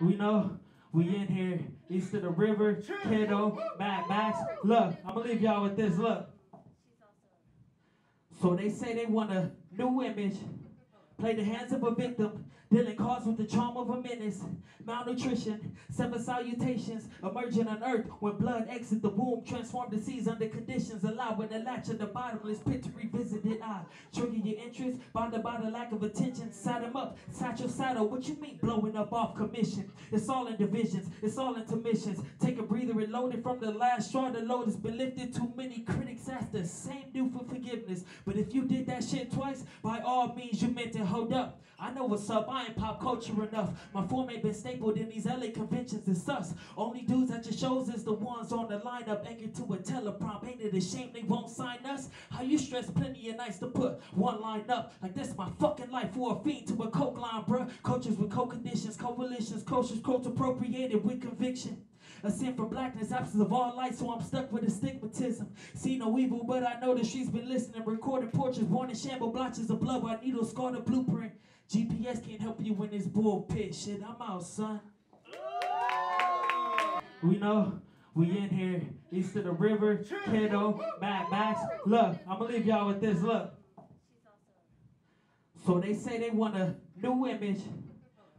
We know we in here, east of the river, Kiddo, Mad Macks. Look, I'm gonna leave y'all with this. Look. So they say they want a new image, play the hands of a victim, dealing cards with the charm of a menace, malnutrition, seven salutations, emerging on earth when blood exits the womb, transform seas under conditions, allowed when the latch of the bottomless pit to revisit it. I trigger your interest, bothered by the lack of attention, sat him up, sat your saddle. What you mean blowing up off commission? It's all in divisions, it's all intermissions. Take a breather, reload it from the last straw. The load has been lifted. Too many critics ask the same due for forgiveness. But if you did that shit twice, by all means you meant to hold up. I know what's up. I ain't pop culture enough. My form ain't been stapled in these LA conventions. It's us. Only dudes at your shows is the ones on the lineup anchored to a teleprompt. Ain't it a shame they won't sign us? How you stress plenty of nights to put one line up like this my fucking life for a fiend to a coke line, bruh. Coaches with co-conditions, coalitions, coaches, quotes appropriated with conviction. A sin for blackness, absence of all light, so I'm stuck with astigmatism. See no evil, but I know that she's been listening, recording portraits, born in shamble, blotches of blood, while needles scar the blueprint. GPS can't help you in this bullpit. Shit, I'm out, son. We know we in here, east of the river, Kiddo, Mad Macks. Look, I'm gonna leave y'all with this. Look. So they say they want a new image,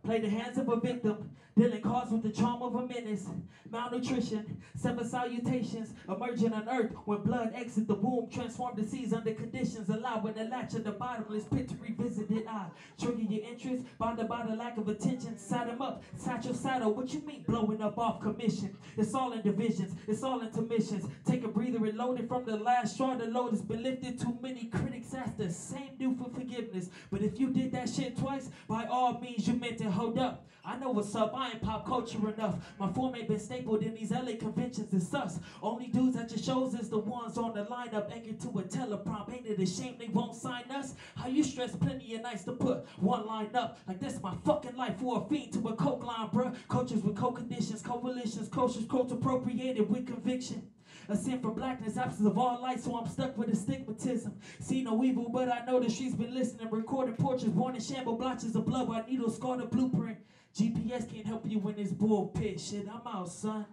play the hands of a victim, dealing cards with the charm of a menace, malnutrition, seven salutations, emerging on earth when blood exits the womb, transform disease under conditions, allowed when the latch of the bottomless pit to revisit it. I trigger your interest, bothered by the lack of attention, sat him up, sat your saddle. What you mean blowing up off commission? It's all in divisions, it's all intermissions. Take a breather, reload it from the last straw. The load has been lifted. Too many critics ask the same due for forgiveness. But if you did that shit twice, by all means you meant to hold up. I know what's up. I ain't pop culture enough. My form ain't been stapled in these LA conventions. It's us. Only dudes at your shows is the ones on the lineup anchored to a teleprompt. Ain't it a shame they won't sign us? How you stress plenty of nights to put one line up like that's my fucking life for a fiend to a coke line, bruh. Coaches with co-conditions, coalitions, coaches, quotes appropriated with conviction. A sin for blackness, absence of all light, so I'm stuck with astigmatism. See no evil, but I know that she's been listening, recording portraits, born in shamble, blotches of blood, while needles scar the blueprint. GPS can't help you in this bullpit shit. I'm out, son.